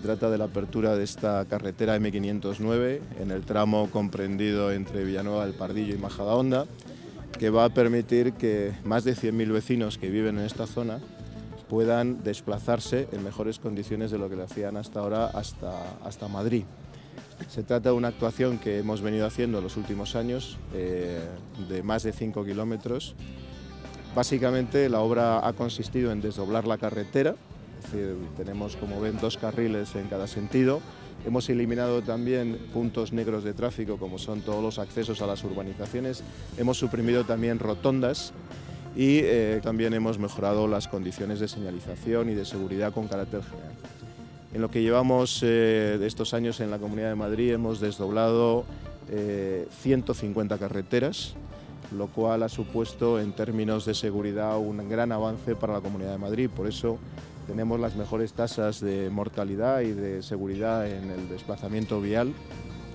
trata de la apertura de esta carretera M509 en el tramo comprendido entre Villanueva del Pardillo y Majadahonda, que va a permitir que más de 100.000 vecinos que viven en esta zona puedan desplazarse en mejores condiciones de lo que lo hacían hasta ahora hasta, hasta Madrid. Se trata de una actuación que hemos venido haciendo en los últimos años, eh, de más de 5 kilómetros. Básicamente la obra ha consistido en desdoblar la carretera, tenemos como ven dos carriles en cada sentido. Hemos eliminado también puntos negros de tráfico como son todos los accesos a las urbanizaciones. Hemos suprimido también rotondas y eh, también hemos mejorado las condiciones de señalización y de seguridad con carácter general. En lo que llevamos eh, de estos años en la Comunidad de Madrid hemos desdoblado 150 eh, carreteras, lo cual ha supuesto en términos de seguridad un gran avance para la Comunidad de Madrid. Por eso tenemos las mejores tasas de mortalidad y de seguridad en el desplazamiento vial.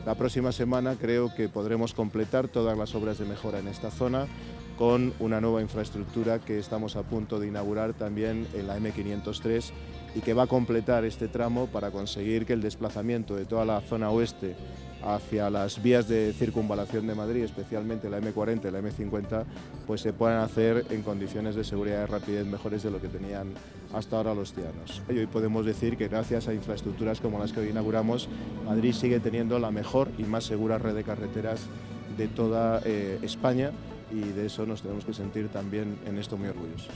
La próxima semana creo que podremos completar todas las obras de mejora en esta zona con una nueva infraestructura que estamos a punto de inaugurar también en la M503 y que va a completar este tramo para conseguir que el desplazamiento de toda la zona oeste hacia las vías de circunvalación de Madrid, especialmente la M40 y la M50, pues se puedan hacer en condiciones de seguridad y rapidez mejores de lo que tenían hasta ahora los ciudadanos. Y hoy podemos decir que gracias a infraestructuras como las que hoy inauguramos, Madrid sigue teniendo la mejor y más segura red de carreteras de toda eh, España y de eso nos tenemos que sentir también en esto muy orgullosos.